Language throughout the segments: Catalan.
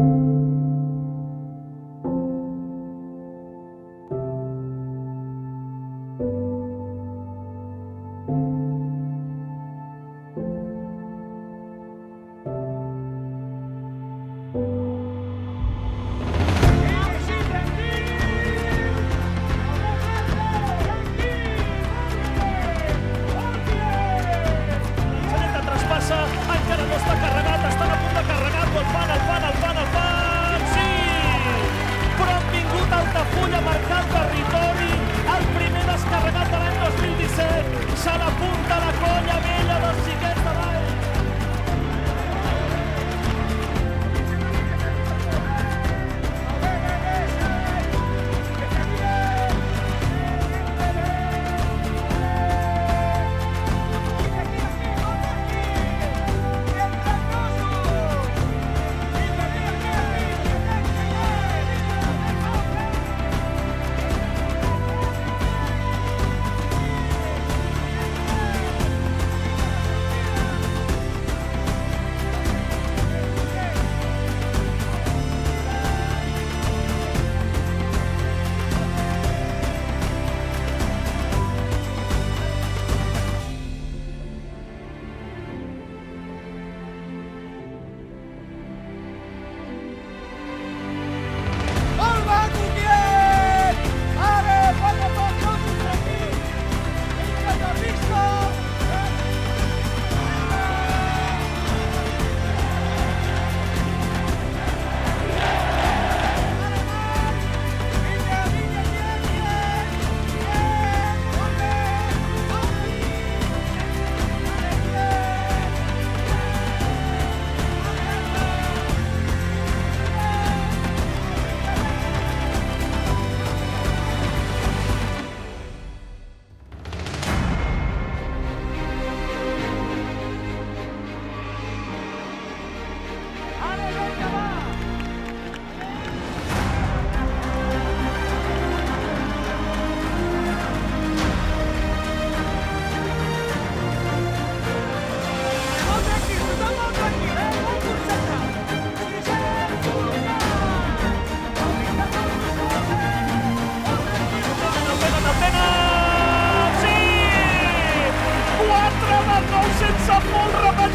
you.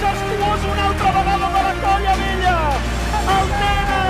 majestuós una altra vegada per a Colla Vella. El nen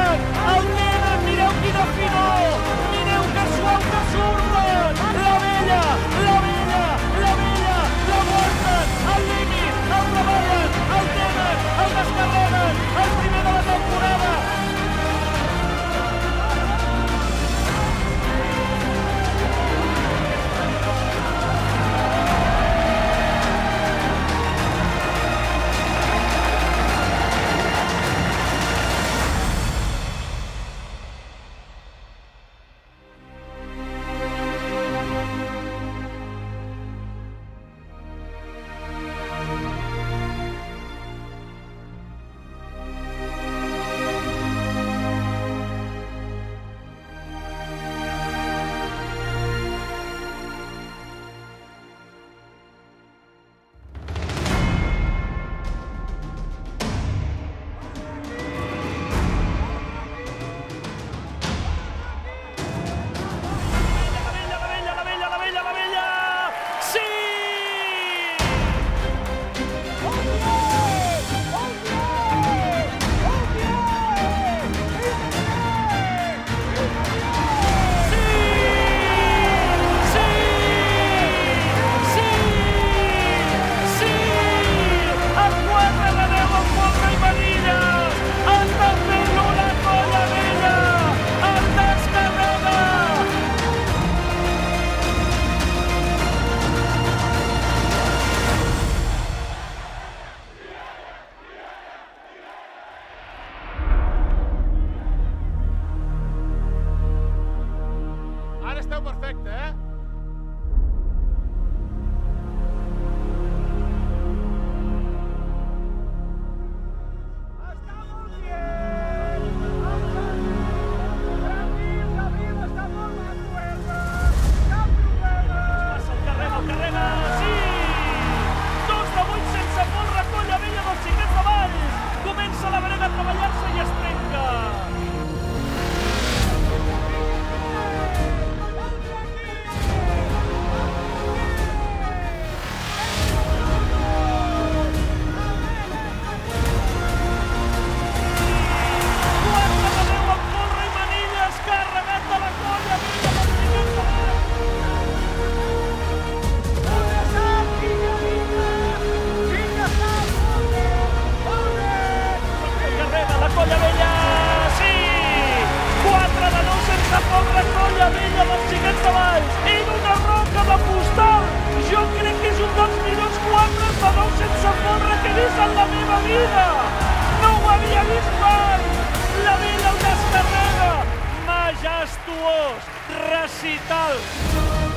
está perfecte, eh? vida! No ho havia vist mai! La vida ho descarrega! Majestuós Recital! recital!